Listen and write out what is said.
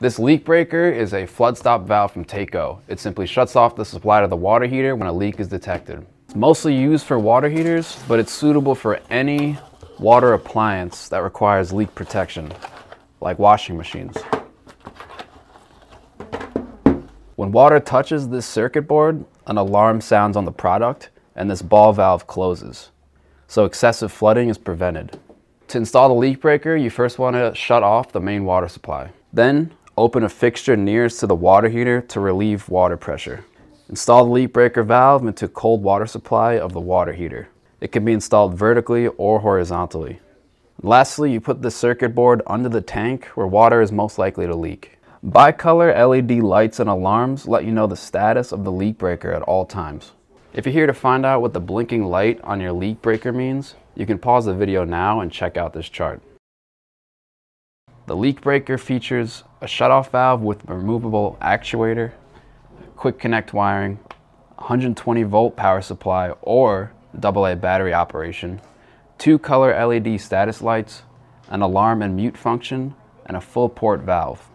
This leak breaker is a flood stop valve from Taco. It simply shuts off the supply to the water heater when a leak is detected. It's mostly used for water heaters, but it's suitable for any water appliance that requires leak protection, like washing machines. When water touches this circuit board, an alarm sounds on the product and this ball valve closes. So excessive flooding is prevented. To install the leak breaker, you first want to shut off the main water supply. Then open a fixture nearest to the water heater to relieve water pressure. Install the leak breaker valve into cold water supply of the water heater. It can be installed vertically or horizontally. Lastly, you put the circuit board under the tank where water is most likely to leak. Bicolor LED lights and alarms let you know the status of the leak breaker at all times. If you're here to find out what the blinking light on your leak breaker means, you can pause the video now and check out this chart. The leak breaker features a shutoff valve with removable actuator, quick connect wiring, 120 volt power supply or AA battery operation, two color LED status lights, an alarm and mute function, and a full port valve.